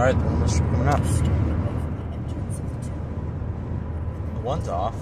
Alright, the one that's coming up. The one's off.